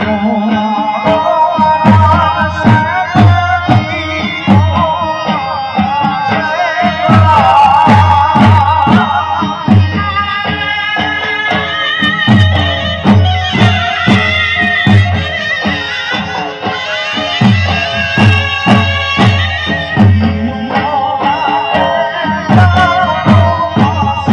Oh.